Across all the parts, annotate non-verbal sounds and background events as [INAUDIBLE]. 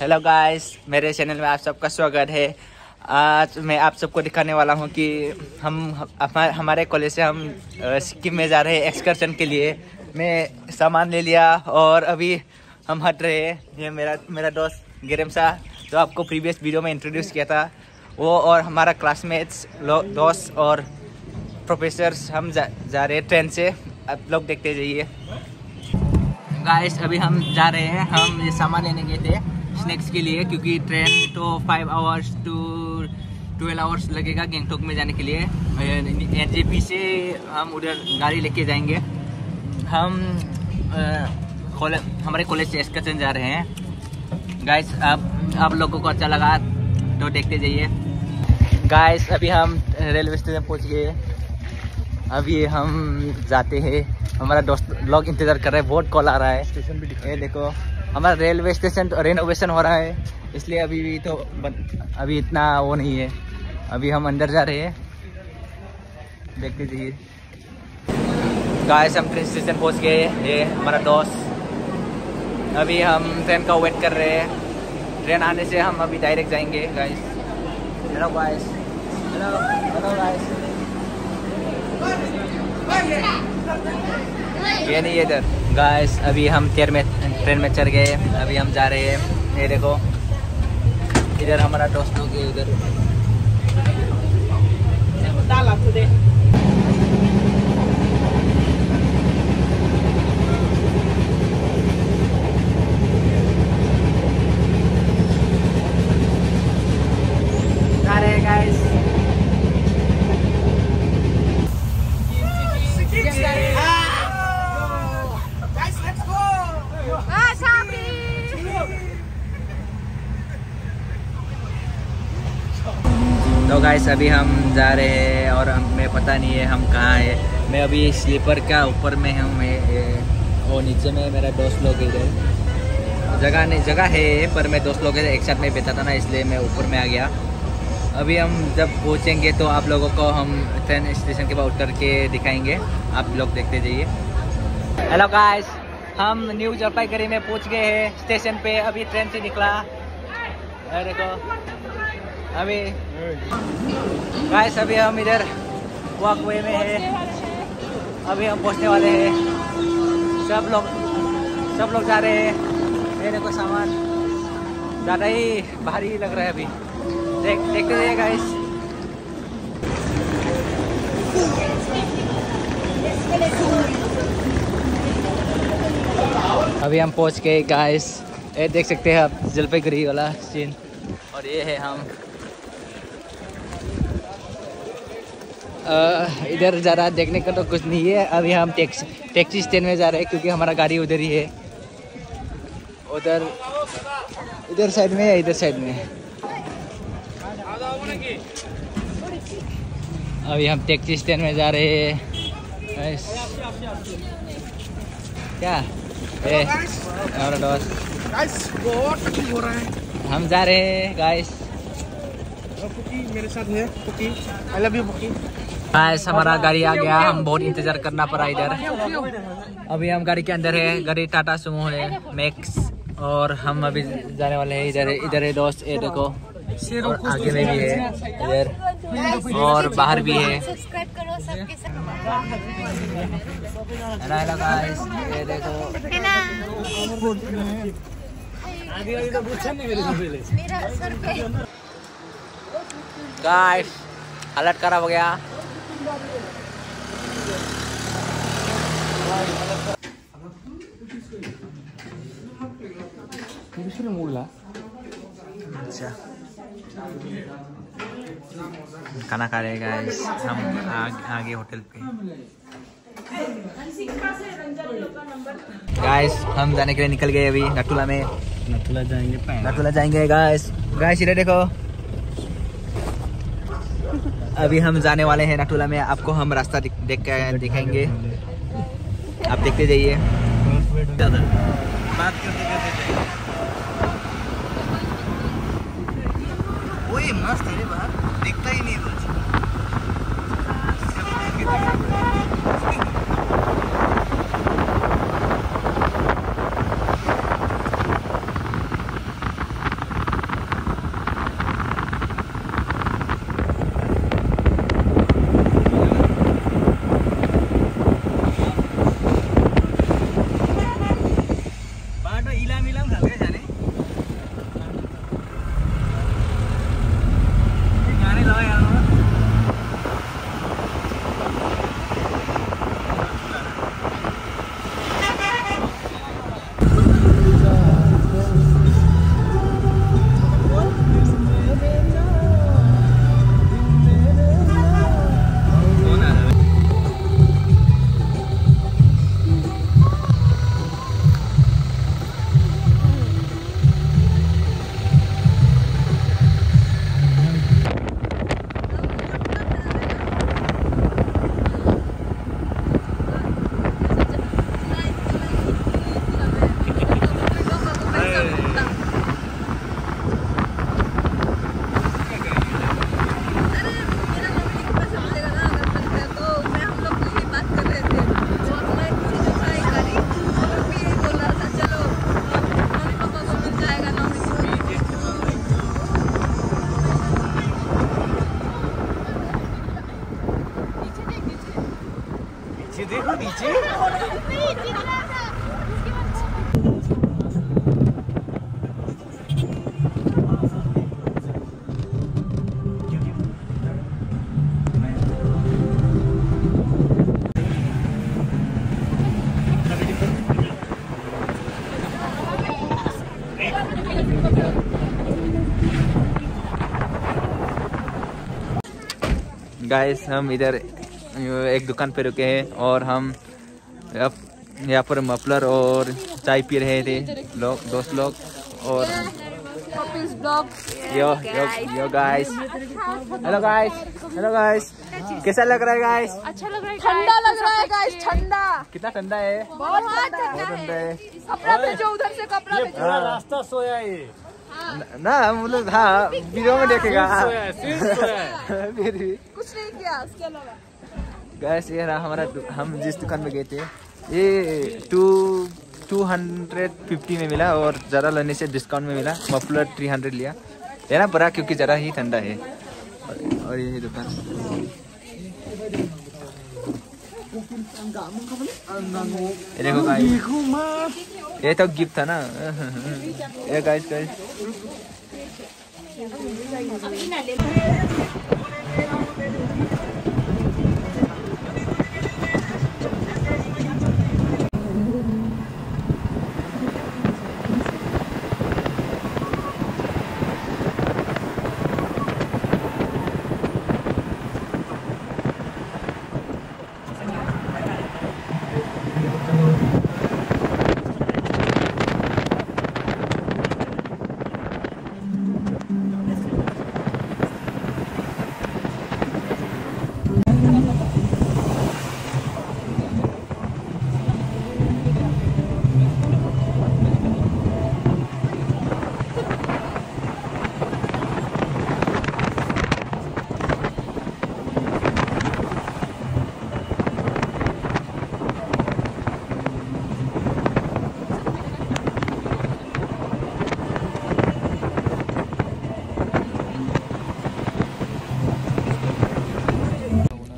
Hello guys मेरे channel में आप सबका स्वागत है। आज मैं आप सबको दिखाने वाला हूँ कि हम हमारे कॉलेज से हम सिक्किम में जा रहे हैं एक्सकर्शन के लिए। मैं सामान ले लिया और अभी हम हट रहे हैं। ये मेरा मेरा दोस्त गिरम शाह जो आपको प्रीवियस वीडियो में इंट्रोड्यूस किया था। वो और हमारा क्लासमेट्स दोस्त और प्रोफेसर्स हम जा, जा रहे हैं ट्रेन से। आप लोग देखते जाइए। गाइस अभी हम जा रहे हैं। हम ये सामान लेने गए थे। स्नैक्स के लिए क्योंकि ट्रेन तो five hours to twelve hours लगेगा गैंगटोक में जाने के लिए। एन से हम उधर गाड़ी लेके जाएँगे। हम कॉलेज हमारे कॉलेज से एक्सकर्शन जा रहे हैं। गाइस आप आप लोगों को अच्छा लगा तो देखते जाइए। गाइस अभी हम रेलवे स्टेशन पहुँच गए। अभी हम जाते हैं। हमारा दोस्त लोग इंतज़ार कर रहे हैं बहुत कॉल आ रहा है। स्टेशन भी ये देखो। हमारा रेलवे स्टेशन तो रेनोवेशन हो रहा है, इसलिए अभी भी तो अभी इतना वो नहीं है। अभी हम अंदर जा रहे हैं। देखते जाइए। गाइस हम ट्रेन स्टेशन पहुँच गए ये हमारा दोस्त। अभी हम ट्रेन का वेट कर रहे हैं। ट्रेन आने से हम अभी डायरेक्ट जाएँगे guys hello guys hello hello guys ये नहीं इधर। गाइस अभी हम ट्रेन में ट्रेन में चढ़ गए, अभी हम जा रहे हैं। ये देखो, इधर हमारा दोस्त लोग उधर गाइस Ah, Sabri! तो गाइस अभी हम जा रहे हैं और हमें पता नहीं है हम कहाँ है। मैं अभी स्लीपर का ऊपर में हूँ, मैं और नीचे में मेरा दोस्त लोग इधर। जगह नहीं जगह है, पर मैं दोस्त लोग एक साथ में बैठा था ना, इसलिए मैं ऊपर में आ गया। अभी हम जब पहुँचेंगे तो आप लोगों को हम ट्रेन स्टेशन के बाद उतर के दिखाएँगे। आप लोग देखते जाइए। हेलो गाइस हम न्यू जलपाईगुड़ी में पहुँच गए हैं स्टेशन पे। अभी ट्रेन से निकला। देखो अभी गाइस अभी हम इधर वॉक वे में है। अभी हम पहुँचने वाले हैं। सब लोग सब लोग जा रहे हैं। मेरे को सामान ज़्यादा ही भारी लग रहा है अभी। देख, देखते रहिए गाइस अभी हम पहुँच गए गाइस ये देख सकते हैं आप, जलपाईगुड़ी वाला सीन और ये है हम। इधर ज़रा देखने का तो कुछ नहीं है। अभी हम टैक्सी टैक्सी स्टैंड में जा रहे हैं क्योंकि हमारा गाड़ी उधर ही है। उधर इधर साइड में या इधर साइड में? अभी हम टैक्सी स्टैंड में जा रहे हैं। क्या? ए, हमारा गाइस बहुत हो रहा है। हम जा रहे हैं गाइस मेरे साथ है आई लव यू गाइस हमारा गाड़ी आ गया। हम बहुत इंतज़ार करना पड़ा इधर। अभी हम गाड़ी के अंदर है। गाड़ी टाटा सुमो है मैक्स। और हम अभी जाने वाले हैं इधर इधर है दोस्त ये देखो। और आगे में भी है इधर। और बाहर भी है। गाइस ये देखो। हालत खराब हो गया। अच्छा खाना खा रहे गाइस हम आग, आगे होटल पे गाइस हम जाने के लिए निकल गए अभी नटुला में नथुला जाएँगे नटुला जाएँगे गाइस गाइस इधर देखो अभी हम जाने वाले हैं नटुला में, आपको हम रास्ता देख के दिखाएँगे आप देखते जाइए। बात करते करते मस्त है बाहर। दिखता ही नहीं कुछ। गाइस हम इधर एक दुकान पे रुके हैं और हम यहाँ यहाँ पर मफलर और चाय पी रहे थे लोग दोस्त लोग और yo yo yo guys hello guys hello guys कैसा लग रहा है गाइस अच्छा लग रहा है ठंडा लग रहा है गाइस ठंडा। कितना ठंडा है? बहुत ठंडा है। कपड़ा भेजो उधर से कपड़ा भेजो। हाँ। रास्ता सोया ये। न- ना हम लोग हाँ वीडियो में देखेगा। [LAUGHS] फिर भी। कुछ नहीं किया उसके अलावा। गैस ये रहा हमारा हम जिस दुकान में गए थे ये टू टू हंड्रेड फिफ्टी में मिला और ज़रा लेने से डिस्काउंट में मिला। मफलर थ्री हंड्रेड लिया। लेना पड़ा क्योंकि ज़रा ही ठंडा है। और, और ये दुकान ये देखो गाइस ये तो गिफ्ट था ना ये गाइस गाइस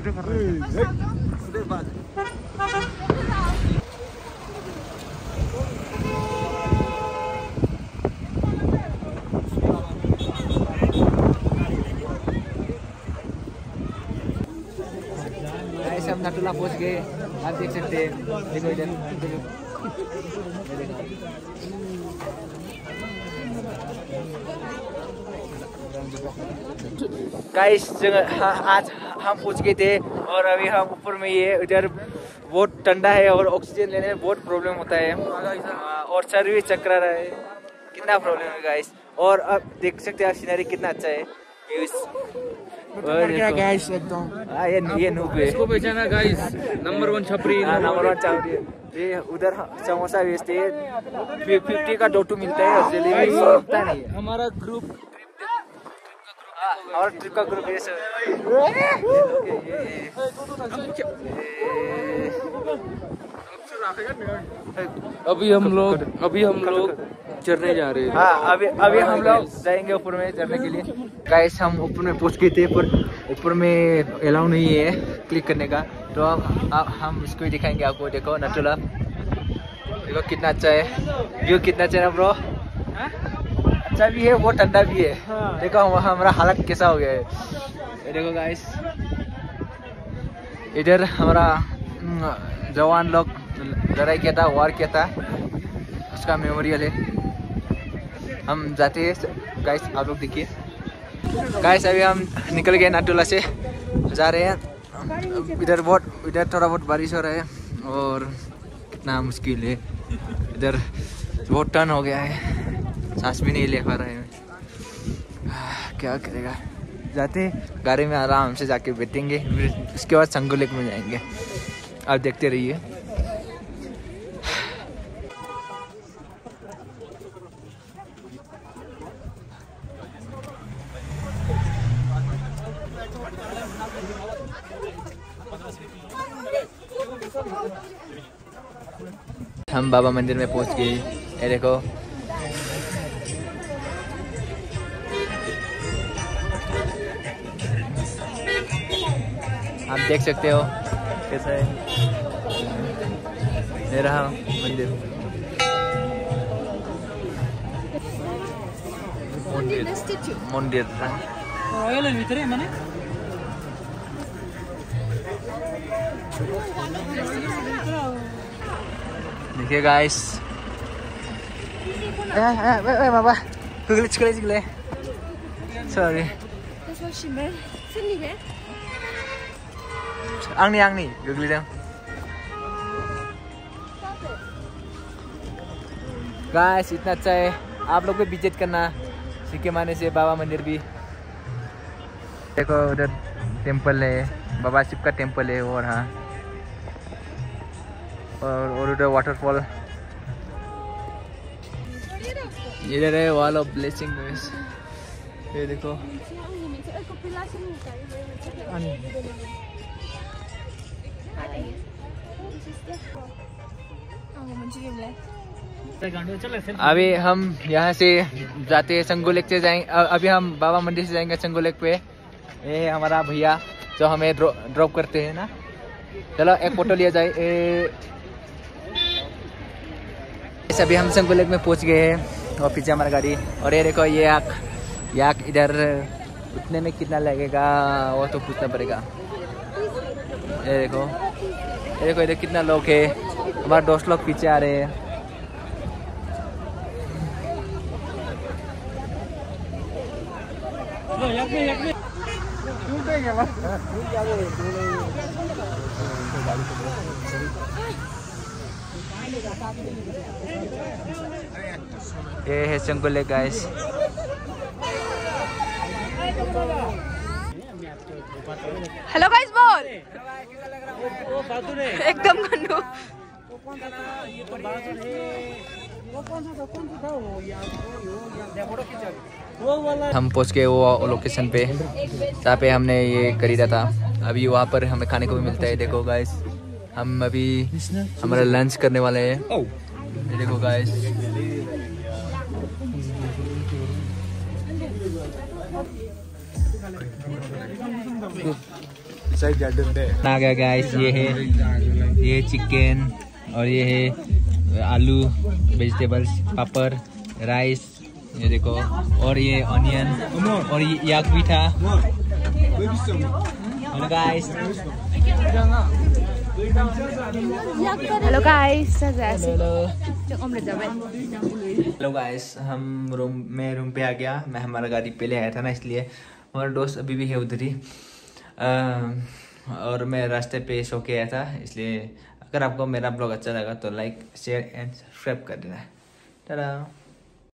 ये गाइस हम नटुला पहुँच गए आप देख सकते हैं देखो इधर देखो। गाइस जगह हाँ, आज हम पहुँच गए थे और अभी हम ऊपर में ये इधर बहुत ठंडा है और ऑक्सीजन लेने में बहुत प्रॉब्लम होता है। हाँ, और सर भी चक्रा रहा है। कितना प्रॉब्लम है गाइस और अब देख सकते हैं आप सीनरी कितना अच्छा है। गाइस एकदम। हाँ ये ये है। इसको बेचना गाइस नंबर वन छपरी। हाँ, नंबर वन चावड़ी ये उधर समोसा बेचते हैं। फिफ्टी का डोटू मिलता है जलेबी मिलता नहीं हमारा ग्रुप हाँ, और ट्रिप का ग्रुप ये हैं, अभी हम लोग अभी हम लोग चढ़ने जा रहे हैं। हाँ अभी अभी हम लोग जाएँगे ऊपर में चढ़ने के लिए। गाइस हम ऊपर में पहुँच गए थे पर ऊपर में अलाउ नहीं है क्लिक करने का। तो अब अब हम इसको ही दिखाएँगे आपको। देखो नटुला देखो कितना अच्छा है। व्यू कितना अच्छा है ब्रो अच्छा भी है वो ठंडा भी है। देखो हम- हमारा हालत कैसा हो गया है। देखो गाइस इधर हमारा जवान लोग लड़ाई किया था वार किया था। उसका मेमोरियल है हम जाते हैं गाइस आप लोग देखिए। गाइस अभी हम निकल गए नाटोला से। जा रहे हैं। इधर बहुत इधर थोड़ा बहुत बारिश हो रहा है और कितना मुश्किल है। इधर बहुत टर्न हो गया है। सांस भी नहीं ले पा रहे हैं क्या करेगा? जाते गाड़ी में आराम से जाके बैठेंगे, फिर उसके बाद संगो लेक में जाएँगे। आप देखते रहिए। हम बाबा मंदिर में पहुँच गए। ये देखो आप देख सकते हो कैसा है। ये रहा मंदिर। मंदिर। मंदिर। देखिए गाइस बाबा। गुगले चिकले चिकले सॉरी गाइस इतना अच्छा है आप लोग भी विज़िट करना सिक्किम आने से बाबा मंदिर भी देखो उधर टेंपल है बाबा शिव का टेंपल है और हाँ और और उधर वाटरफॉल इधर है वॉल ऑफ़ ब्लेसिंग ये देखो अभी हम यहाँ से जाते हैं संगो लेक से जाएँगे अभी हम बाबा मंदिर से जाएँगे संगो लेक पे। ये हमारा भैया जो हमें ड्रॉप करते हैं ना। चलो, एक फ़ोटो लिया जाए। ए... अभी हम संगो लेक में पहुँच गए हैं। और पीछे हमारा गाड़ी। और ये देखो, ये आग ये आग इधर उतने में कितना लगेगा, वो तो पूछना पड़ेगा। ये देखो। देखो इधर कितना लोग है। हमारे दोस्त लोग पीछे आ रहे हैं। ये है संगोले गाइस हेलो गाइस बोल। एकदम गंडू हम पहुँच गए वो लोकेशन पे। जहाँ पे हमने ये खरीदा था। अभी वहाँ पर हमें खाने को भी मिलता है। देखो गाइस हम अभी हमारा लंच करने वाले हैं। देखो गाइस आ गया गाइस ये है ये चिकन और ये है आलू वेजिटेबल्स पापड़ राइस ये देखो और ये ऑनियन और ये याक भी था hello guys hello guys hello guys हम रूम में रूम पे आ गया। मैं हमारा गाड़ी पहले आया था ना इसलिए। हमारा दोस्त अभी भी है उधर ही। और मैं रास्ते पे के आया था, इसलिए अगर आपको मेरा ब्लॉग अच्छा लगा तो लाइक शेयर एंड सब्सक्राइब कर देना। टाटा